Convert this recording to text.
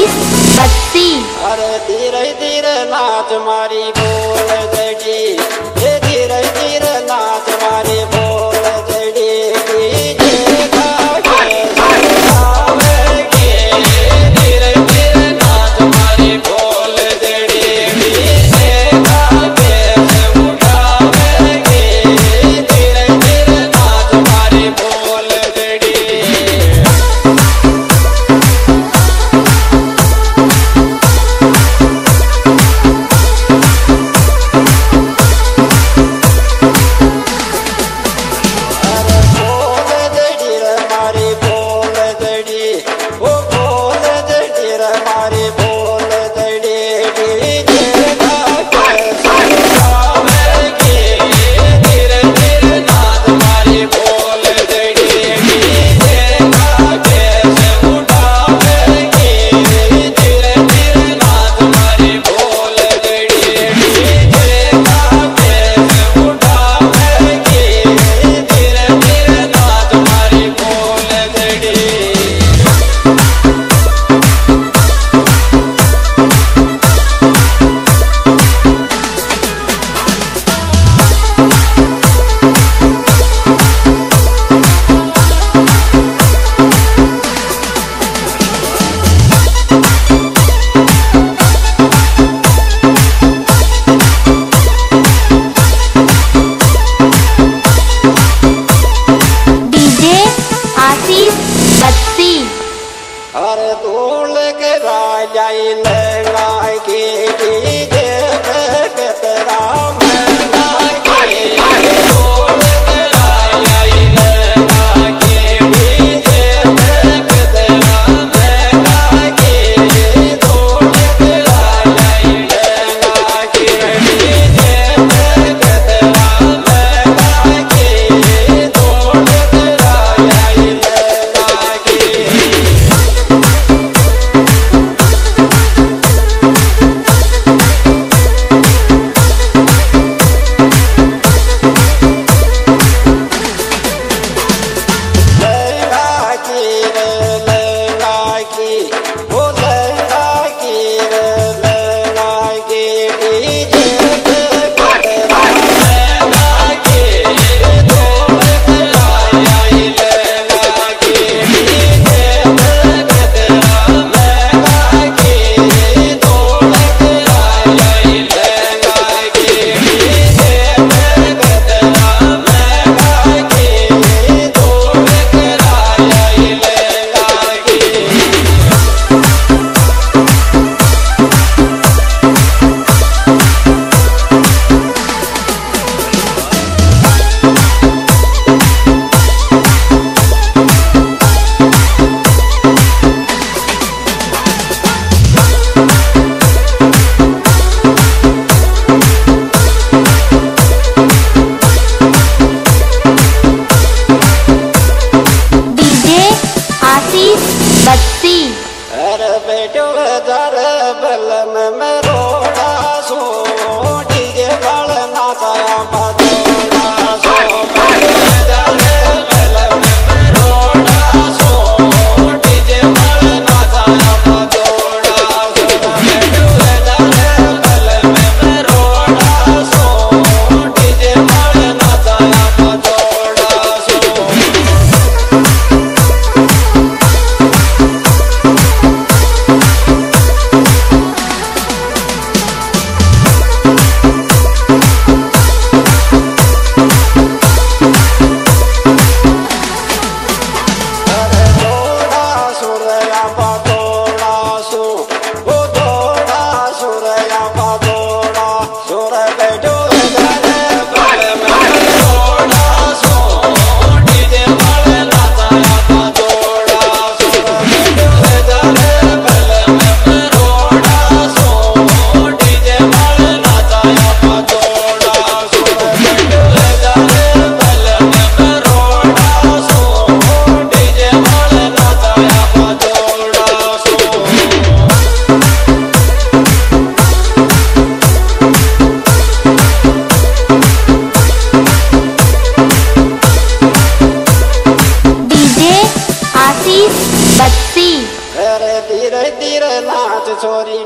आशीष बत्ती। अरे धीरे धीरे नाच मारी যাইলে बत्ती धीरे धीरे नाच छोरी